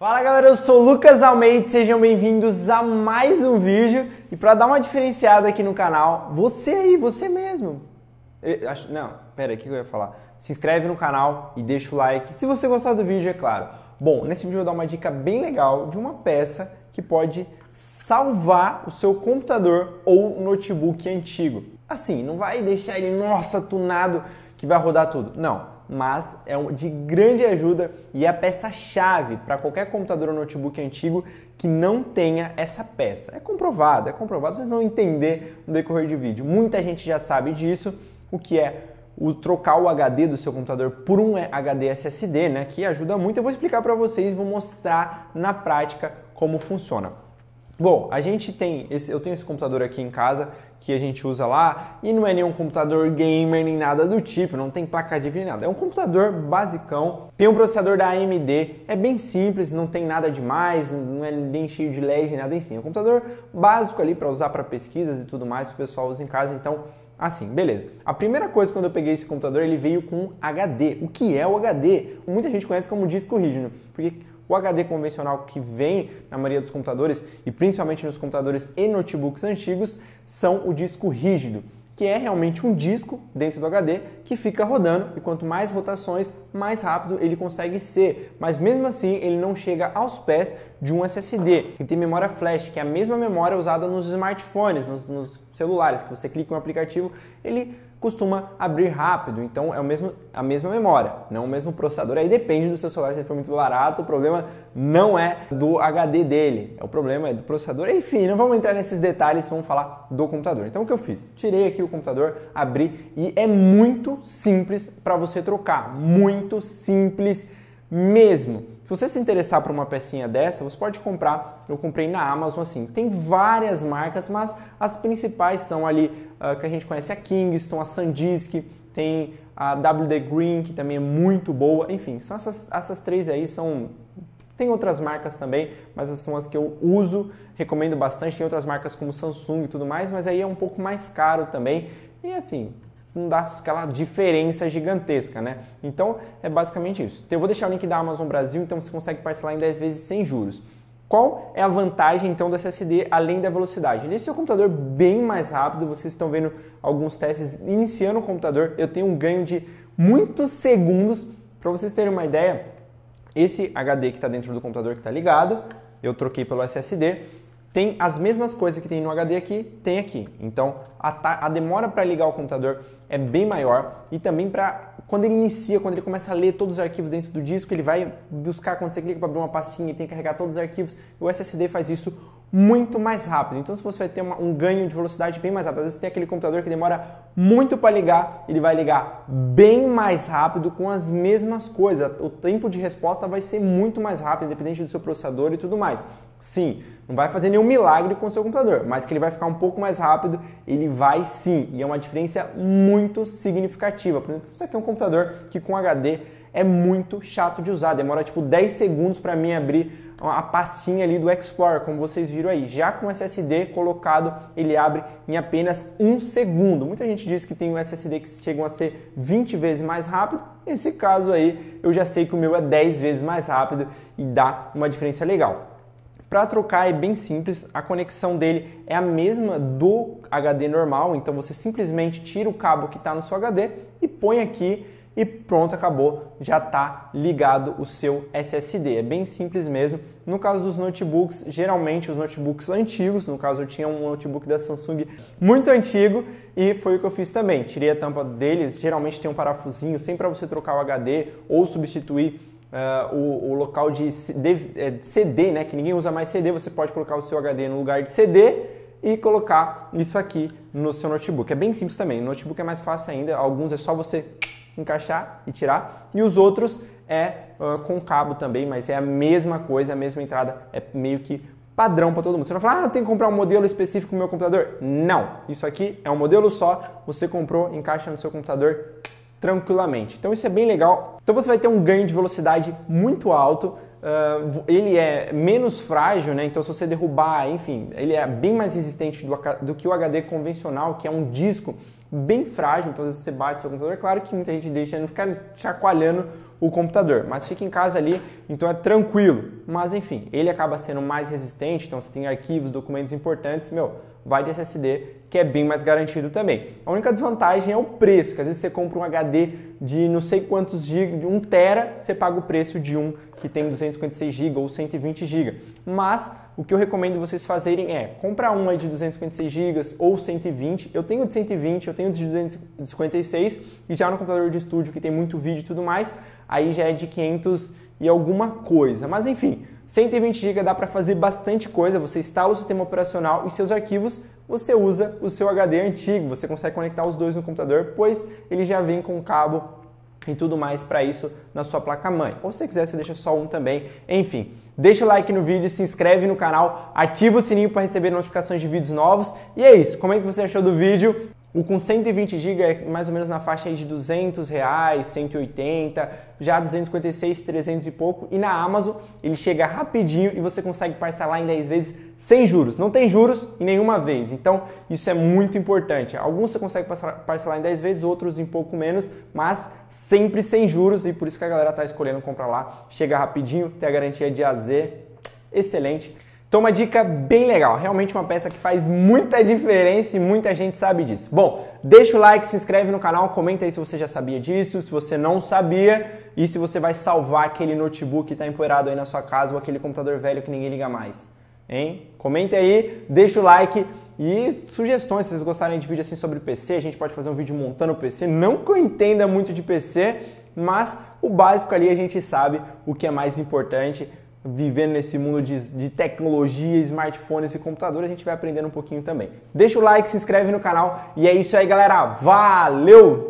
Fala galera, eu sou Lucas Almeida, sejam bem-vindos a mais um vídeo e para dar uma diferenciada aqui no canal, você aí, você mesmo, eu, acho, não, pera o que eu ia falar? Se inscreve no canal e deixa o like, se você gostar do vídeo, é claro. Bom, nesse vídeo eu vou dar uma dica bem legal de uma peça que pode salvar o seu computador ou notebook antigo. Assim, não vai deixar ele, nossa, tunado, que vai rodar tudo. Não, mas é de grande ajuda e é a peça-chave para qualquer computador ou notebook antigo que não tenha essa peça. É comprovado, é comprovado, vocês vão entender no decorrer do vídeo. Muita gente já sabe disso, o que é o trocar o HD do seu computador por um HD SSD, né, que ajuda muito. Eu vou explicar para vocês, vou mostrar na prática como funciona. Bom, a gente tem, esse, eu tenho esse computador aqui em casa que a gente usa lá e não é nenhum computador gamer nem nada do tipo, não tem placa de vídeo nada. É um computador basicão, tem um processador da AMD, é bem simples, não tem nada demais, não é nem cheio de LED, nada em si. É um computador básico ali para usar para pesquisas e tudo mais, que o pessoal usa em casa, então Assim, beleza. A primeira coisa quando eu peguei esse computador, ele veio com HD. O que é o HD? Muita gente conhece como disco rígido, porque o HD convencional que vem na maioria dos computadores e principalmente nos computadores e notebooks antigos são o disco rígido, que é realmente um disco dentro do HD que fica rodando e quanto mais rotações, mais rápido ele consegue ser. Mas mesmo assim, ele não chega aos pés de um SSD, que tem memória flash, que é a mesma memória usada nos smartphones, nos, nos celulares, que você clica no aplicativo, ele costuma abrir rápido, então é o mesmo, a mesma memória, não o mesmo processador. Aí depende do seu celular, se ele for muito barato, o problema não é do HD dele, é o problema é do processador. Enfim, não vamos entrar nesses detalhes, vamos falar do computador. Então o que eu fiz? Tirei aqui o computador, abri e é muito simples para você trocar, muito simples mesmo. Se você se interessar por uma pecinha dessa, você pode comprar. Eu comprei na Amazon assim. Tem várias marcas, mas as principais são ali uh, que a gente conhece a Kingston, a SanDisk, tem a WD Green, que também é muito boa. Enfim, são essas, essas três aí são tem outras marcas também, mas são as que eu uso, recomendo bastante. Tem outras marcas como Samsung e tudo mais, mas aí é um pouco mais caro também. E assim, não dá aquela diferença gigantesca, né? Então é basicamente isso. Então, eu vou deixar o link da Amazon Brasil, então você consegue parcelar em 10 vezes sem juros. Qual é a vantagem então do SSD além da velocidade? Ele é seu computador bem mais rápido, vocês estão vendo alguns testes iniciando o computador, eu tenho um ganho de muitos segundos. Para vocês terem uma ideia, esse HD que está dentro do computador que está ligado, eu troquei pelo SSD, tem as mesmas coisas que tem no HD aqui, tem aqui. Então a, a demora para ligar o computador é bem maior e também para quando ele inicia, quando ele começa a ler todos os arquivos dentro do disco, ele vai buscar quando você clica para abrir uma pastinha e tem que carregar todos os arquivos. O SSD faz isso muito mais rápido. Então, se você vai ter uma, um ganho de velocidade bem mais rápido, às vezes você tem aquele computador que demora muito para ligar, ele vai ligar bem mais rápido com as mesmas coisas. O tempo de resposta vai ser muito mais rápido, independente do seu processador e tudo mais. Sim, não vai fazer nenhum milagre com o seu computador, mas que ele vai ficar um pouco mais rápido, ele vai sim. E é uma diferença muito significativa. Por exemplo, aqui é um computador que com HD é muito chato de usar, demora tipo 10 segundos para mim abrir a pastinha ali do Explorer, como vocês viram aí. Já com SSD colocado, ele abre em apenas um segundo. Muita gente diz que tem um SSD que chegam a ser 20 vezes mais rápido. Nesse caso aí, eu já sei que o meu é 10 vezes mais rápido e dá uma diferença legal. Para trocar é bem simples, a conexão dele é a mesma do HD normal, então você simplesmente tira o cabo que está no seu HD e põe aqui e pronto, acabou, já está ligado o seu SSD. É bem simples mesmo. No caso dos notebooks, geralmente os notebooks antigos, no caso eu tinha um notebook da Samsung muito antigo e foi o que eu fiz também. Tirei a tampa deles, geralmente tem um parafusinho, sempre para você trocar o HD ou substituir Uh, o, o, local de CD, é, né, que ninguém usa mais CD, você pode colocar o seu HD no lugar de CD e colocar isso aqui no seu notebook. É bem simples também. No notebook é mais fácil ainda. Alguns é só você encaixar e tirar. E os outros é uh, com cabo também, mas é a mesma coisa, a mesma entrada, é meio que padrão para todo mundo. Você não fala, ah, tem que comprar um modelo específico no meu computador. Não, isso aqui é um modelo só, você comprou, encaixa no seu computador tranquilamente. Então isso é bem legal. Então você vai ter um ganho de velocidade muito alto Uh, ele é menos frágil, né? Então, se você derrubar, enfim, ele é bem mais resistente do, do, que o HD convencional, que é um disco bem frágil. Então, às vezes você bate seu computador. É claro que muita gente deixa não ficar chacoalhando o computador, mas fica em casa ali, então é tranquilo. Mas enfim, ele acaba sendo mais resistente. Então, você tem arquivos, documentos importantes, meu, vai de SSD, que é bem mais garantido também. A única desvantagem é o preço, que às vezes você compra um HD de não sei quantos GB, de 1 tera, você paga o preço de um que tem 256 GB ou 120 GB. Mas o que eu recomendo vocês fazerem é comprar um de 256 GB ou 120. Eu tenho de 120, eu tenho de 256 e já no computador de estúdio que tem muito vídeo e tudo mais, aí já é de 500 e alguma coisa. Mas enfim, 120 GB dá para fazer bastante coisa. Você instala o sistema operacional e seus arquivos você usa o seu HD antigo. Você consegue conectar os dois no computador, pois ele já vem com cabo e tudo mais para isso na sua placa-mãe. Ou se quiser, você deixa só um também. Enfim, deixa o like no vídeo, se inscreve no canal, ativa o sininho para receber notificações de vídeos novos. E é isso, como é que você achou do vídeo? O com 120 GB é mais ou menos na faixa de 200 reais, 180, já 256, 300 e pouco. E na Amazon ele chega rapidinho e você consegue parcelar em 10 vezes sem juros. Não tem juros em nenhuma vez. Então isso é muito importante. Alguns você consegue parcelar em 10 vezes, outros em pouco menos, mas sempre sem juros e por isso que a galera está escolhendo comprar lá. Chega rapidinho, tem a garantia de AZ, excelente. Então, uma dica bem legal, realmente uma peça que faz muita diferença e muita gente sabe disso. Bom, deixa o like, se inscreve no canal, comenta aí se você já sabia disso, se você não sabia e se você vai salvar aquele notebook que está empoeirado aí na sua casa ou aquele computador velho que ninguém liga mais. Hein? Comenta aí, deixa o like e sugestões se vocês gostarem de vídeo assim sobre PC, a gente pode fazer um vídeo montando o PC. Não que eu entenda muito de PC, mas o básico ali a gente sabe o que é mais importante vivendo nesse mundo de, de tecnologia, smartphones e computador, a gente vai aprendendo um pouquinho também. Deixa o like, se inscreve no canal e é isso aí, galera. Valeu!